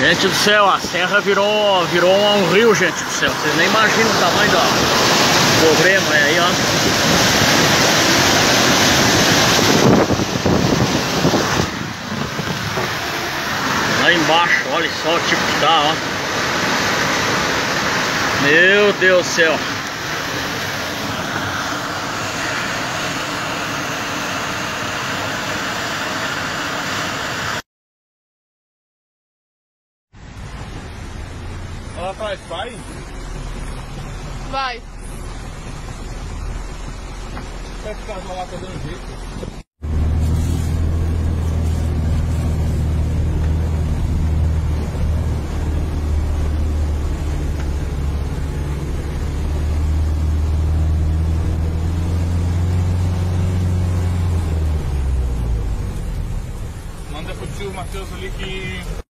Gente do céu, a serra virou, virou um rio, gente do céu. Vocês nem imaginam o tamanho do problema é aí, ó. Lá embaixo, olha só o tipo que tá, ó. Meu Deus do céu. Lá atrás, vai? Vai. Vai ficar lá tá dando jeito. Manda pro tio Matheus ali que